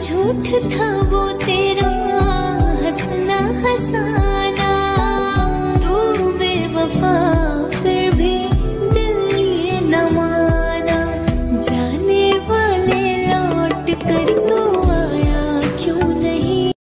झूठ था वो तेरा हंसना हंसाना। तू बेवफा फिर भी दिल ये न माना जाने वाले लौट कर